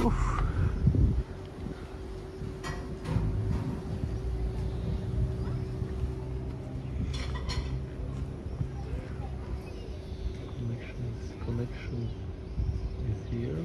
Oof. Connections, connection is here.